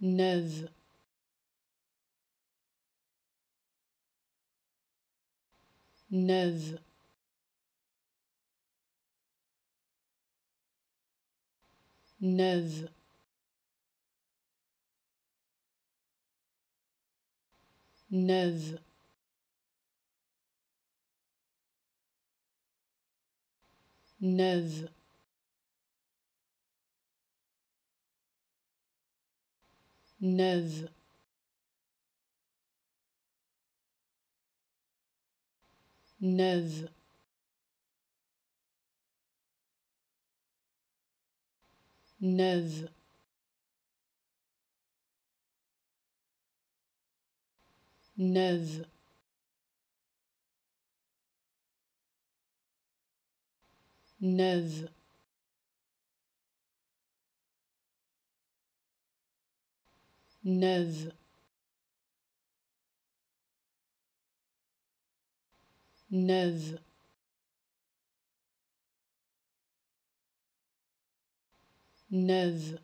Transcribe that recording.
neuve. Neuve. Neuve. Neuve. Neuve neuve. Neuve. Neuve. Neuve. Neuve neuve. Neuve. Neuve